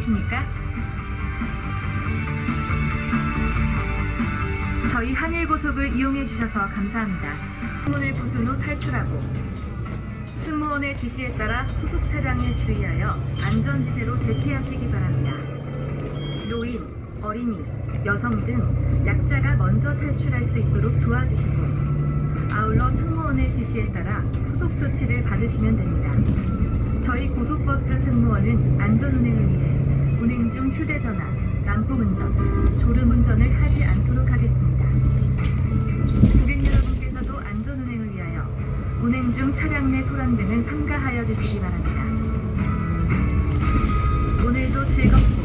안녕하십니까? 저희 항일 고속을 이용해 주셔서 감사합니다. 승무원을 부순 후 탈출하고 승무원의 지시에 따라 후속 차량에 주의하여 안전지대로 대피하시기 바랍니다. 노인, 어린이, 여성 등 약자가 먼저 탈출할 수 있도록 도와주시고 아울러 승무원의 지시에 따라 후속 조치를 받으시면 됩니다. 저희 고속버스 승무원은 안전운행을 위해 운행 중 휴대전화, 난폭운전, 졸음운전을 하지 않도록 하겠습니다. 고객 여러분께서도 안전운행을 위하여 운행 중 차량 내 소랑 등은 삼가하여 주시기 바랍니다. 오늘도 편안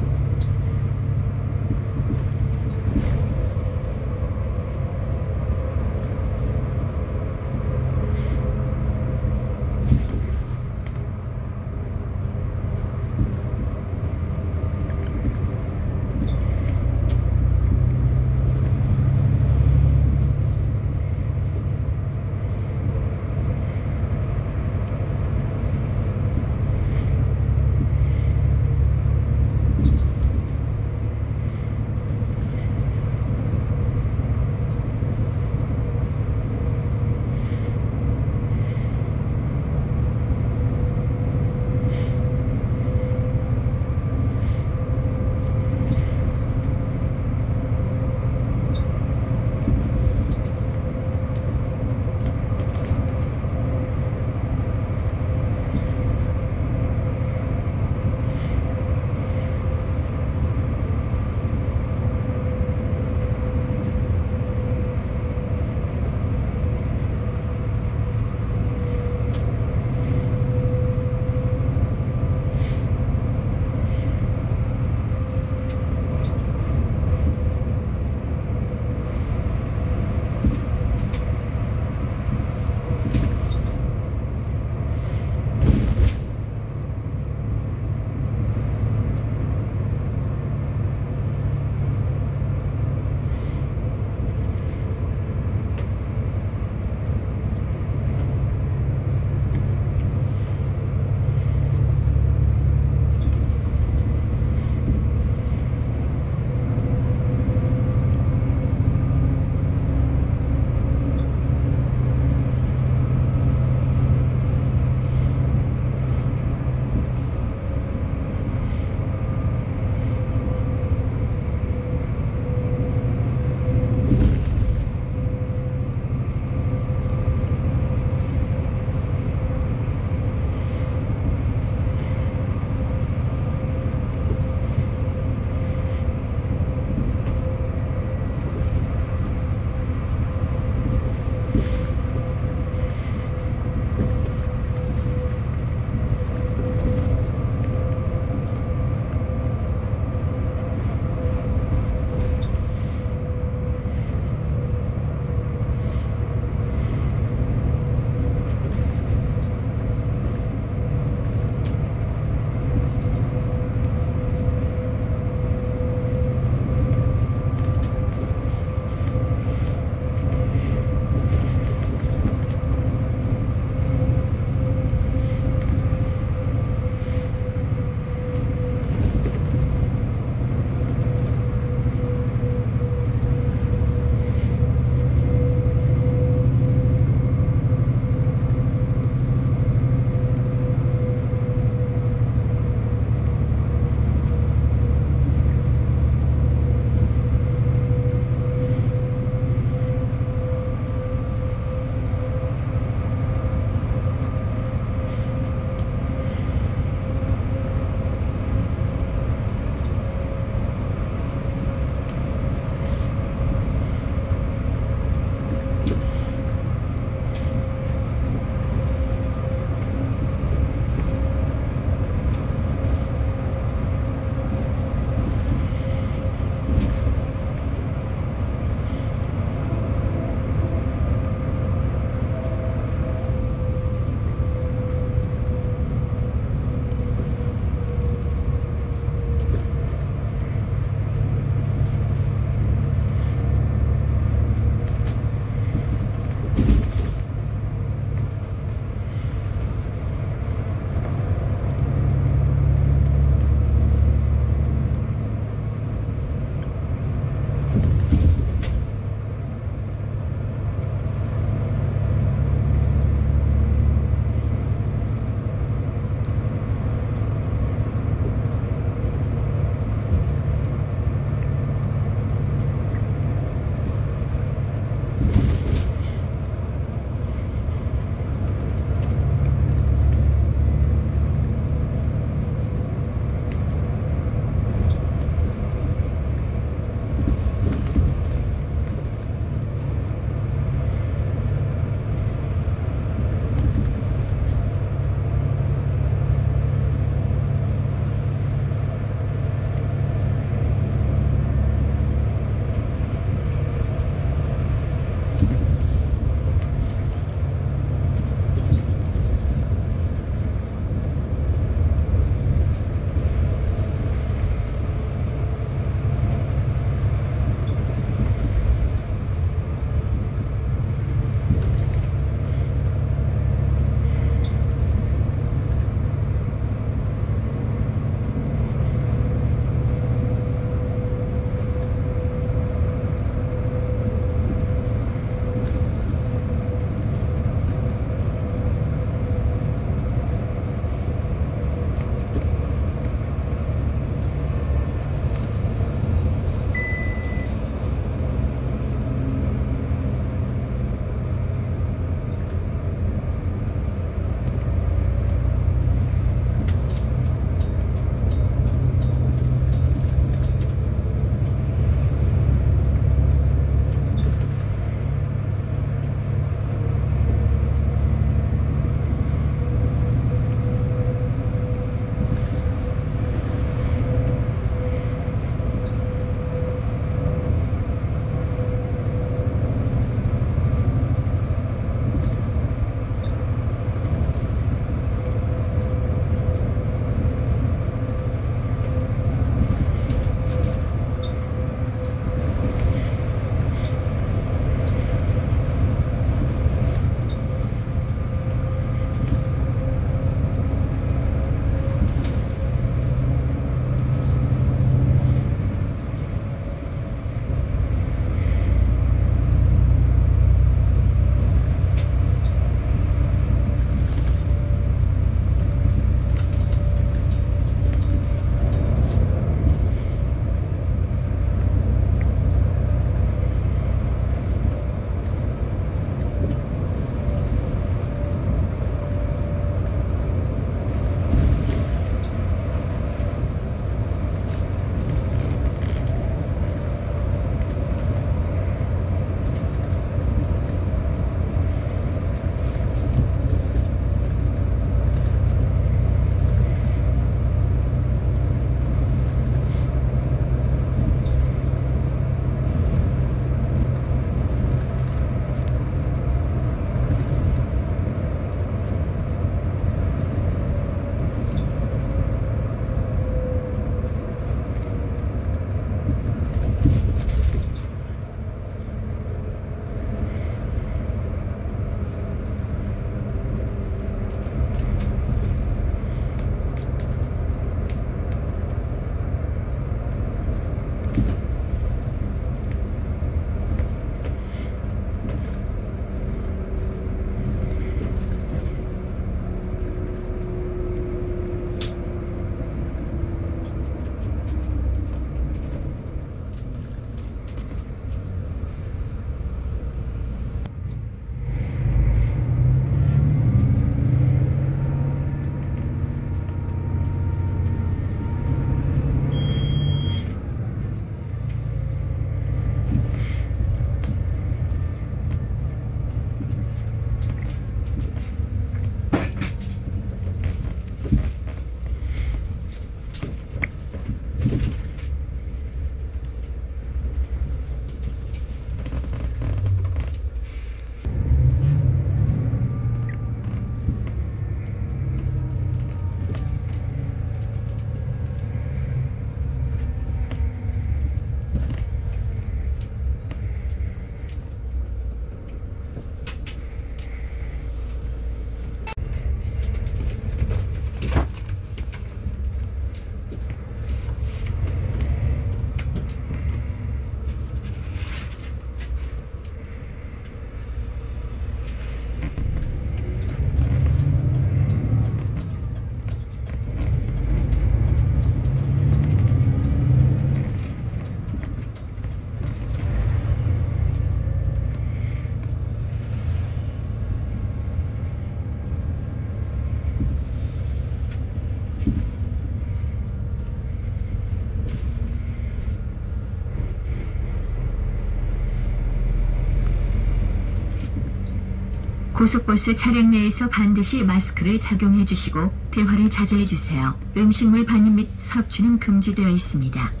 고속버스 차량 내에서 반드시 마스크를 착용해 주시고 대화를 자제해 주세요. 음식물 반입 및 섭취는 금지되어 있습니다.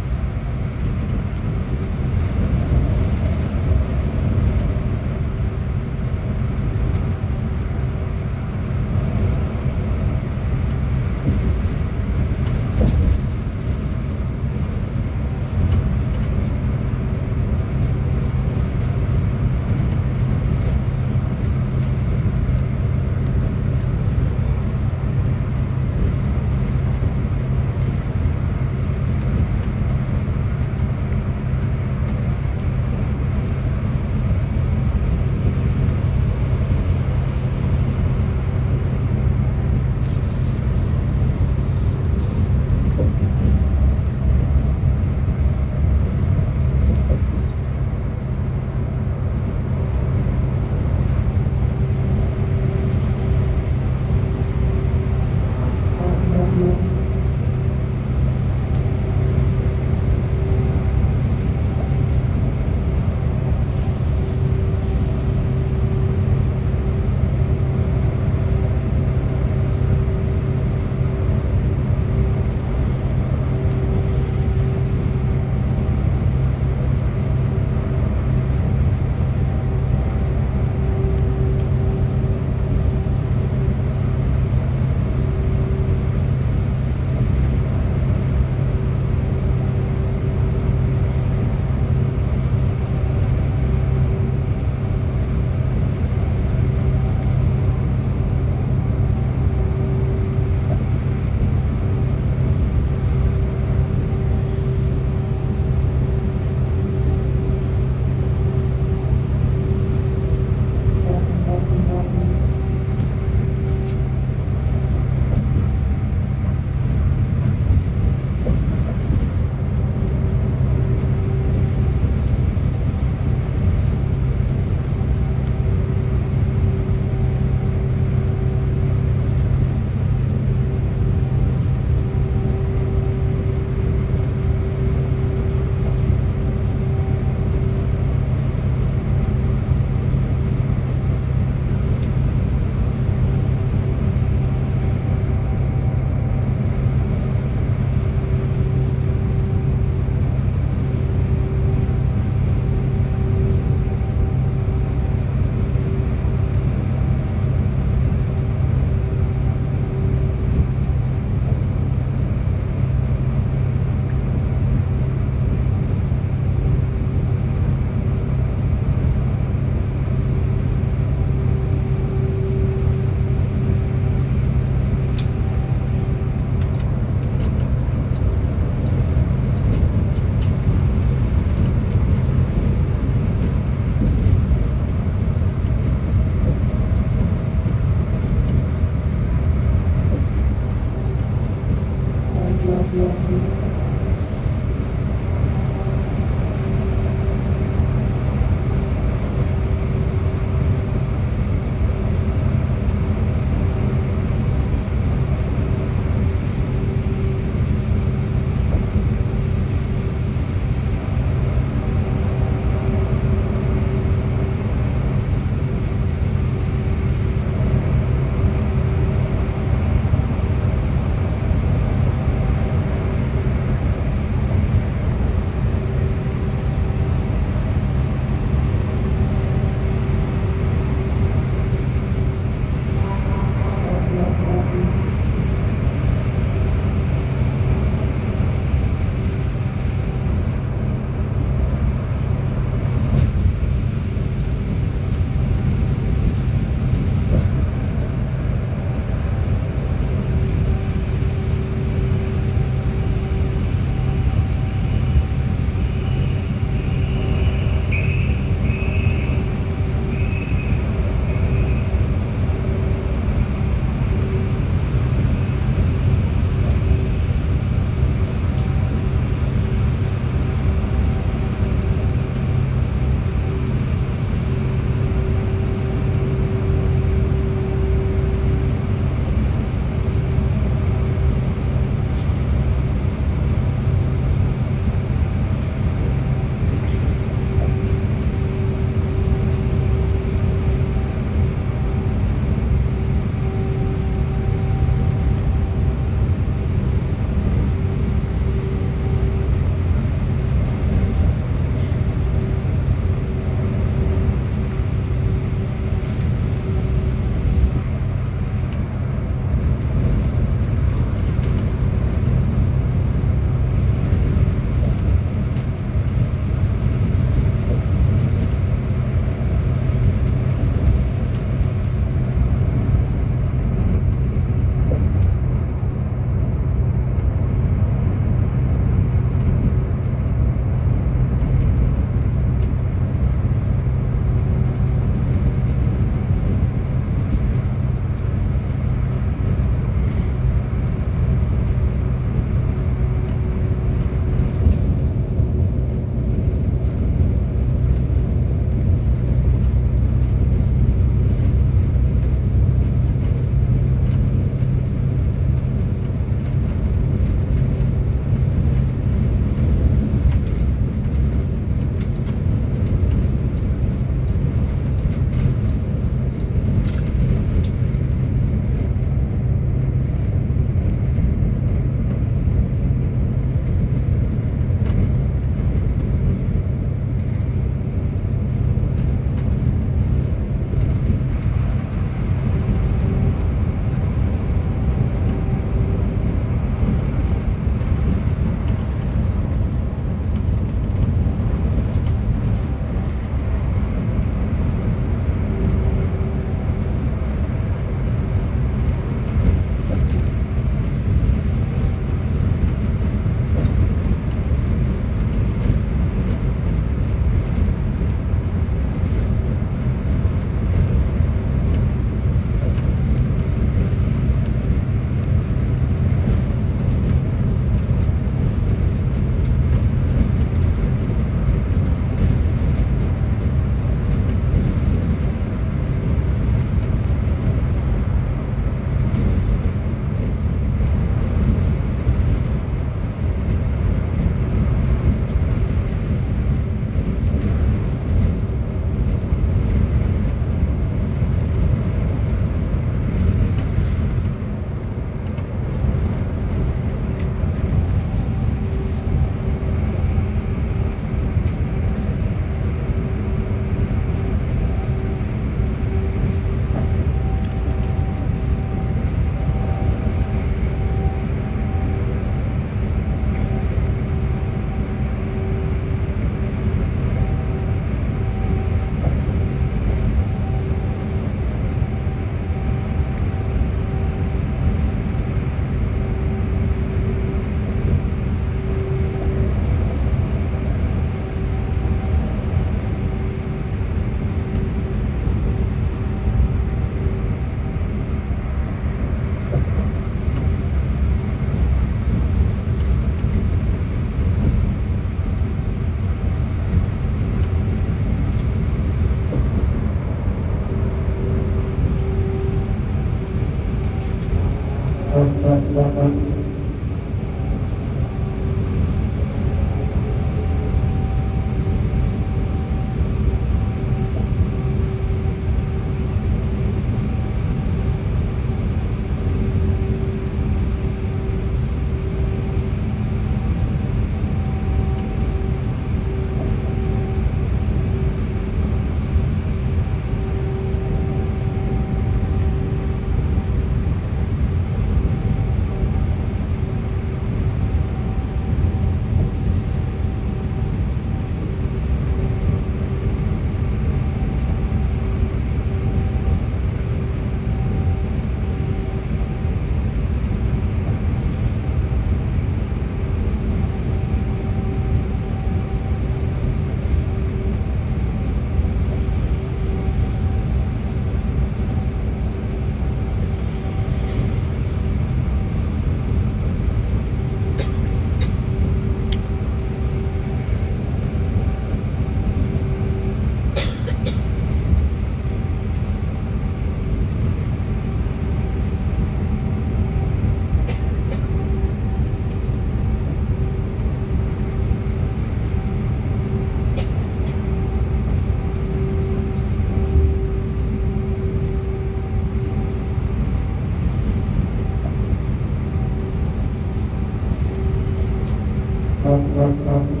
Thank you.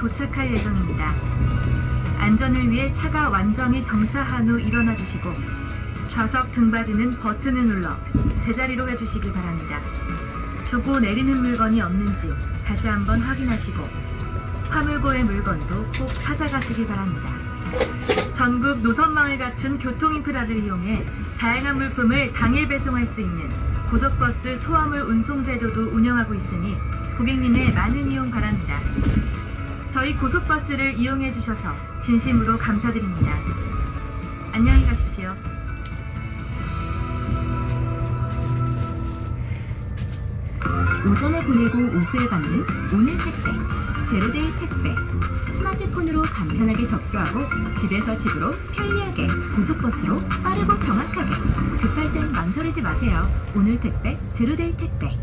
도착할 예정입니다. 안전을 위해 차가 완전히 정차한 후 일어나 주시고 좌석 등받이는 버튼을 눌러 제자리로 해주시기 바랍니다. 두고 내리는 물건이 없는지 다시 한번 확인하시고 화물고의 물건도 꼭 찾아가시기 바랍니다. 전국 노선망을 갖춘 교통인프라를 이용해 다양한 물품을 당일 배송할 수 있는 고속버스 소화물 운송 제도도 운영하고 있으니 고객님의 많은 이용 바랍니다. 저희 고속버스를 이용해 주셔서 진심으로 감사드립니다. 안녕히 가십시오. 오전에 보내고 오후에 받는 오늘 택배, 제로데이 택배. 스마트폰으로 간편하게 접수하고 집에서 집으로 편리하게 고속버스로 빠르고 정확하게 급할 땐 망설이지 마세요. 오늘 택배, 제로데이 택배.